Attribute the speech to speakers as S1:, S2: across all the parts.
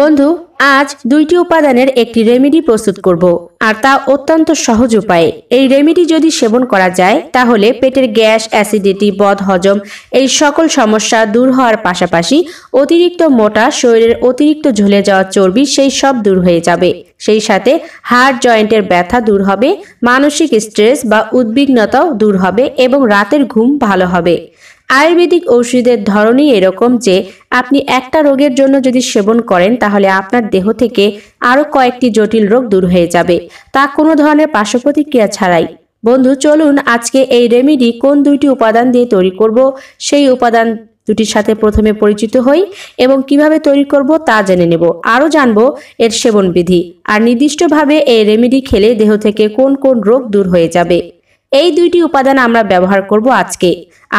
S1: বন্ধু, আজ দুইটি উপাদানের একটি রেমেডি প্রস্তুত করব, আর তা অত্যন্ত সহজ উপায়ে। এই রেমেডি যদি সেবন করা যায়, তাহলে পেটের গ্যাস অ্যাসিডিটি বদ, হজম, এই সকল সমস্যা দূর হওয়ার পাশাপাশি অতিরিক্ত মোটা, শরীরের অতিরিক্ত ঝুলে যাওয়া চর্বি সেই সব দূর হয়ে যাবে। সেই সাথে হাড় জয়েন্টের ব্যথা দূর হবে, মানসিক স্ট্রেস বা উদ্বিগ্নতাও দূর হবে এবং রাতের ঘুম ভালো হবে। আয়ুর্বেদিক ঔষধের ধরনই এরকম যে, আপনি একটা রোগের জন্য যদি সেবন করেন, তাহলে আপনার দেহ থেকে আরও কয়েকটি জটিল রোগ দূর হয়ে যাবে। তা কোনো ধরনের পার্শ্ব প্রতিক্রিয়া ছাড়াই। বন্ধু, চলুন আজকে এই রেমেডি কোন দুইটি উপাদান দিয়ে তৈরি করব, সেই উপাদান দুটির সাথে প্রথমে পরিচিত হই এবং কীভাবে তৈরি করব তা জেনে নেব। আরও জানব এর সেবন বিধি। আর নির্দিষ্টভাবে এই রেমেডি খেলে দেহ থেকে কোন কোন রোগ দূর হয়ে যাবে। এই দুইটি উপাদান আমরা ব্যবহার করব আজকে।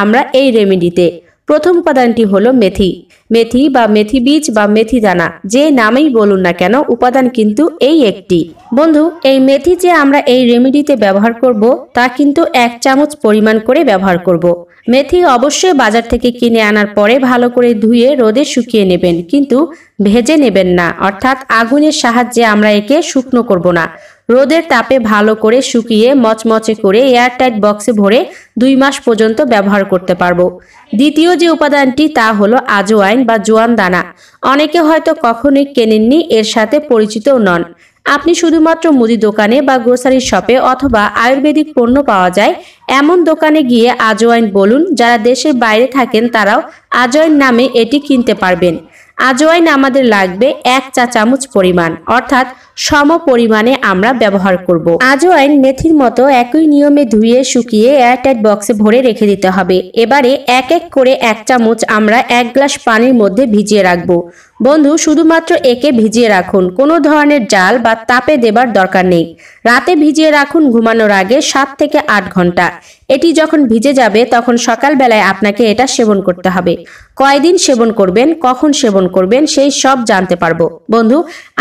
S1: আমরা এই রেমেডিতে প্রথম উপাদানটি হলো মেথি। মেথি বা মেথি বীজ বা মেথি দানা, যে নামেই বলুন না কেন, উপাদান কিন্তু এই একটি। বন্ধু, এই মেথি যে আমরা এই রেমেডিতে ব্যবহার করব, তা কিন্তু এক চামচ পরিমাণ করে ব্যবহার করব। মেথি অবশ্যই বাজার থেকে কিনে আনার পরে ভালো করে ধুয়ে রোদে শুকিয়ে নেবেন, কিন্তু ভেজে নেবেন না, অর্থাৎ আগুনের সাহায্যে আমরা একে শুকনো করব না। রোদের তাপে ভালো করে শুকিয়ে মচমচে করে এয়ারটাইট বক্সে ভরে দুই মাস পর্যন্ত ব্যবহার করতে পারব। দ্বিতীয় যে উপাদানটি তা হলো আজওয়াইন বা জোয়ান দানা। অনেকে হয়তো কখনোই কেনেননি, এর সাথে পরিচিতও নন। আপনি শুধুমাত্র মুদি দোকানে বা গ্রোসারি শপে অথবা আয়ুর্বেদিক পণ্য পাওয়া যায়, এমন দোকানে গিয়ে আজওয়াইন বলুন, যারা দেশের বাইরে থাকেন তারাও আজওয়াইন নামে এটি কিনতে পারবেন। আজওয়াইন আমাদের লাগবে এক চা চামচ পরিমাণ, অর্থাৎ সম পরিমাণে আমরা ব্যবহার করব। আজওয়াইন মেথির মতো একই নিয়মে ধুয়ে, শুকিয়ে এয়ারটাইট বক্সে ভরে রেখে দিতে হবে। এবারে এক এক করে এক চামচ আমরা এক গ্লাস পানির মধ্যে ভিজিয়ে রাখব। বন্ধু, শুধুমাত্র একে ভিজিয়ে রাখুন। কোনো ধরনের জাল বা তাপে দেবার দরকার নেই। রাতে ভিজিয়ে রাখুন ঘুমানোর আগে সাত থেকে আট ঘণ্টা। এটি যখন ভিজে যাবে, তখন সকালবেলায় আপনাকে এটা সেবন করতে হবে। কয়দিন সেবন করবেন, কখন সেবন করবেন, সেই সব জানতে পারব। বন্ধু,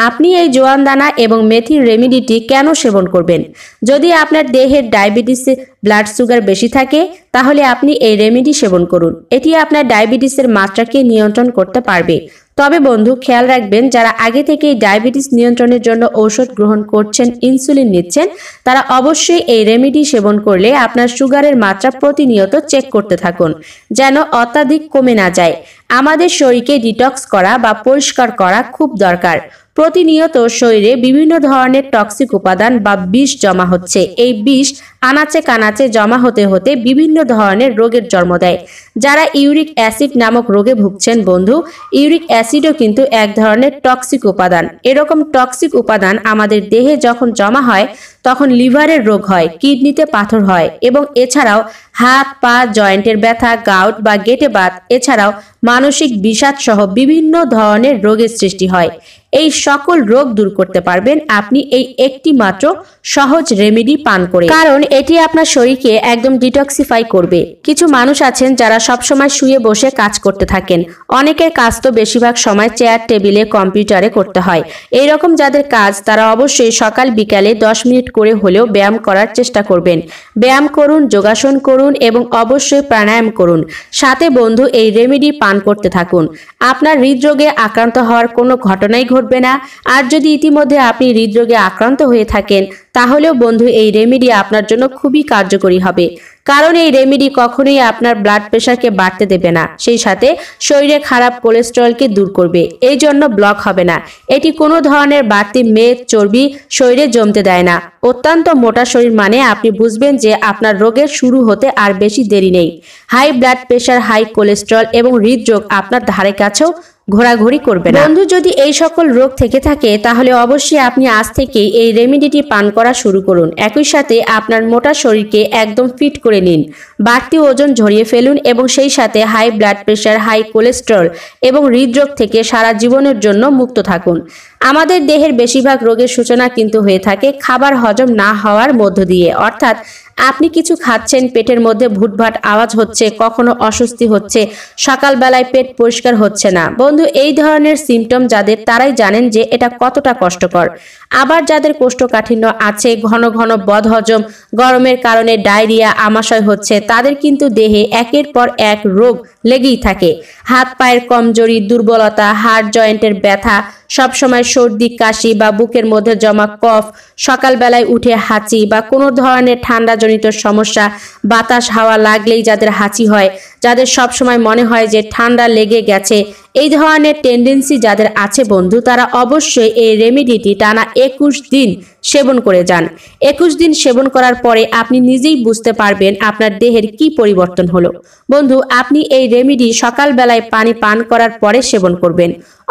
S1: আপনি এই জোয়ান দানা এবং মেথির রেমিডিটি কেন সেবন করবেন? যদি আপনার দেহের ডায়াবেটিস ব্লাড সুগার বেশি থাকে, তাহলে আপনি এই রেমিডি সেবন করুন। এটি আপনার ডায়াবেটিসের মাত্রাকে নিয়ন্ত্রণ করতে পারবে। তবে বন্ধু, খেয়াল রাখবেন, যারা আগে থেকেই ডায়াবেটিস নিয়ন্ত্রণের জন্য ঔষধ গ্রহণ করছেন, ইনসুলিন নিচ্ছেন, তারা অবশ্যই এই রেমেডি সেবন করলে আপনার সুগারের মাত্রা প্রতিনিয়ত চেক করতে থাকুন, যেন অত্যাধিক কমে না যায়। আমাদের শরীরকে ডিটক্স করা বা পরিষ্কার করা খুব দরকার। প্রতিনিয়ত শরীরে বিভিন্ন ধরনের টক্সিক উপাদান বা বিষ জমা হচ্ছে। এই বিষ আনাচে কানাচে জমা হতে হতে বিভিন্ন ধরনের রোগের জন্ম দেয়। যারা ইউরিক অ্যাসিড নামক রোগে ভুগছেন বন্ধু, ইউরিক অ্যাসিডও কিন্তু এক ধরনের টক্সিক উপাদান। এরকম টক্সিক উপাদান আমাদের দেহে যখন জমা হয় তখন লিভারের রোগ হয়, কিডনিতে পাথর হয় এবং এছাড়াও হাত, পা, জয়েন্টের ব্যথা, গাউট বা গেটে বাত, এছাড়াও মানসিক বিষাদ সহ বিভিন্ন ধরনের রোগের সৃষ্টি হয়। এই সকল রোগ দূর করতে পারবেন। আপনি এই একটি মাত্র সহজ রেমেডি পান করে। কারণ এটি আপনার শরীরকে একদম ডিটক্সিফাই করবে। কিছু মানুষ আছেন যারা সবসময় শুয়ে বসে কাজ করতে থাকেন। অনেকের কাজ তো বেশিরভাগ সময় চেয়ার টেবিলে কম্পিউটারে করতে হয়। এই রকম যাদের কাজ, তারা অবশ্যই সকাল, বিকালে দশ মিনিট করে হলেও ব্যায়াম করার চেষ্টা করবেন। ব্যায়াম করুন, যোগাসন করুন এবং অবশ্যই প্রাণায়াম করুন। সাথে বন্ধু এই রেমেডি পান করতে থাকুন। আপনার হৃদরোগে আক্রান্ত হওয়ার কোনো ঘটনাই ঘটবে না। আর যদি ইতিমধ্যে আপনি হৃদরোগে আক্রান্ত হয়ে থাকেন, তাহলেও বন্ধু, এই রেমেডি আপনার জন্য খুবই কার্যকরী হবে। কারণ এই রেমেডি কখনোই আপনার ব্লাড প্রেশারকে বাড়তে দেবে না। সেই সাথে শরীরে খারাপ কোলেস্টেরলকে দূর করবে। এই জন্য ব্লক হবে না। এটি কোনো ধরনের বাড়তি মেদ, চর্বি শরীরে জমতে দেয় না। অত্যন্ত মোটা শরীর মানে আপনি বুঝবেন যে আপনার রোগের শুরু হতে আর বেশি দেরি নেই। High blood pressure high cholesterol এবং হৃদরোগ আপনার ধারে কাছেও ঘোরাঘুরি করবে না। বন্ধু, যদি এই সকল রোগ থেকে থাকে, তাহলে অবশ্যই আপনি আজ থেকেই এই রেমেডিটি পান করা শুরু করুন। একই সাথে আপনার মোটা শরীরকে একদম ফিট করে নিন। বাড়তি ওজন ঝরিয়ে ফেলুন এবং সেই সাথে high blood pressure, high cholesterol এবং হৃদরোগ থেকে সারা জীবনের জন্য মুক্ত থাকুন। আমাদের দেহের বেশিরভাগ রোগের সূচনা কিন্তু হয়ে থাকে খাবার হজম না হওয়ার মধ্য দিয়ে। অর্থাৎ আপনি কিছু খাচ্ছেন, পেটের মধ্যে ভুটভাট আওয়াজ হচ্ছে, কখনো অস্বস্তি হচ্ছে, সকালবেলায় পেট পরিষ্কার হচ্ছে না। বন্ধু, এই ধরনের সিমটম যাদের, তারাই জানেন যে এটা কতটা কষ্টকর। আবার যাদের কোষ্ঠকাঠিন্য আছে, ঘন ঘন বদহজম, গরমের কারণে ডায়রিয়া, আমাশয় হচ্ছে, তাদের কিন্তু দেহে একের পর এক রোগ লেগেই থাকে। হাত পায়ের কমজোরি, দুর্বলতা, হাড় জয়েন্টের ব্যথা, সবসময় সর্দি, কাশি বা বুকের মধ্যে জমা কফ, সকালবেলায় উঠে হাঁচি বা কোনো ধরনের ঠান্ডাজনিত সমস্যা, বাতাস, হাওয়া লাগলেই যাদের হাঁচি হয়, যাদের সবসময় মনে হয় যে ঠান্ডা লেগে গেছে। এই ধরনের টেন্ডেন্সি যাদের আছে বন্ধু, তারা অবশ্যই এই রেমিডিটি টানা একুশ দিন সেবন করে যান। একুশ দিন সেবন করার পরে আপনি নিজেই বুঝতে পারবেন আপনার দেহের কি পরিবর্তন হলো। বন্ধু, আপনি এই রেমিডি সকালবেলায় পানি পান করার পরে সেবন করবেন।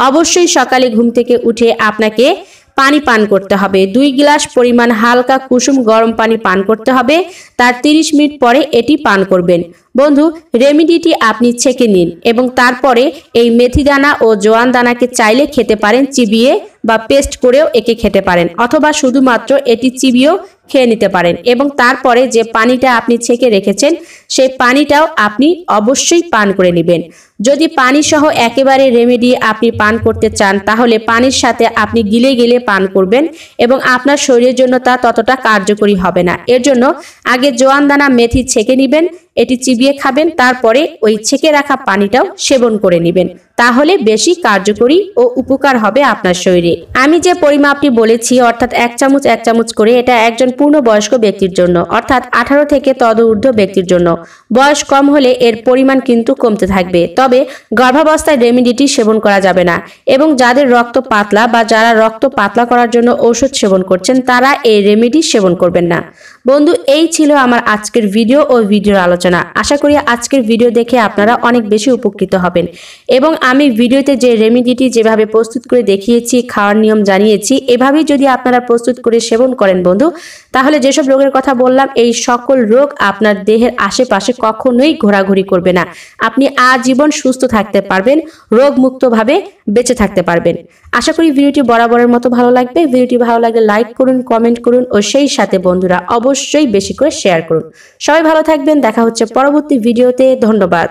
S1: অবশ্যই সকালে ঘুম থেকে উঠে আপনাকে পানি পান করতে হবে। দুই গ্লাস পরিমাণ হালকা কুসুম গরম পানি পান করতে হবে। তার 30 মিনিট পরে এটি পান করবেন। বন্ধু, রেমিডিটি আপনি ছেঁকে নিন এবং তারপরে এই মেথি দানা ও জোয়ান দানাকে চাইলে খেতে পারেন, চিবিয়ে বা পেস্ট করেও একে খেতে পারেন অথবা শুধুমাত্র এটি চিবিয়েও খেয়ে নিতে পারেন এবং তারপরে যে পানিটা আপনি ছেঁকে রেখেছেন, সেই পানিটাও আপনি অবশ্যই পান করে নেবেন। যদি পানি সহ একেবারে রেমেডি আপনি পান করতে চান, তাহলে পানির সাথে আপনি গিলে গিলে পান করবেন এবং আপনার শরীরের জন্য তা ততটা কার্যকরী হবে না। এর জন্য আগে জোয়ান দানা মেথি ছেঁকে নেবেন, এটি চিবিয়ে খাবেন, তারপরে ওই ছেঁকে রাখা পানিটাও সেবন করে নেবেন। তাহলে বেশি কার্যকরী ও উপকার হবে আপনার শরীরে। আমি যে পরিমাপটি বলেছি, অর্থাৎ এক চামচ এক চামচ করে, এটা একজন পূর্ণবয়স্ক ব্যক্তির জন্য, অর্থাৎ আঠারো থেকে তদঊর্ধ্ব ব্যক্তির জন্য। বয়স কম হলে এর পরিমাণ কিন্তু কমতে থাকবে, তবে গর্ভাবস্থায় রেমিডিটি সেবন করা যাবে না। এবং যাদের রক্ত পাতলা বা যারা রক্ত পাতলা করার জন্য ঔষধ সেবন করছেন, তারা এই রেমিডি সেবন করবেন না। বন্ধু, এই ছিল আমার আজকের ভিডিও ও ভিডিওর আলোচনা। আশা করি আজকের ভিডিও দেখে আপনারা অনেক বেশি উপকৃত হবেন। এবং আমি ভিডিওতে যে রেমিডিটি যেভাবে প্রস্তুত করে দেখিয়েছি, খাওয়ার নিয়ম জানিয়েছি, এভাবেই যদি আপনারা প্রস্তুত করে সেবন করেন বন্ধু, তাহলে যেসব রোগের কথা বললাম, এই সকল রোগ আপনার দেহের আশেপাশে কখনোই ঘোরাঘুরি করবে না। আপনি আজীবন সুস্থ থাকতে পারবেন রোগ মুক্তভাবে বেঁচে থাকতে পারবেন। আশা করি ভিডিওটি বরাবরের মতো ভালো লাগবে। ভিডিওটি ভালো লাগলে লাইক করুন কমেন্ট করুন, ও সেই সাথে বন্ধুরা অবশ্যই বেশি করে শেয়ার করুন। সবাই ভালো থাকবেন, দেখা হচ্ছে পরবর্তী ভিডিওতে ধন্যবাদ।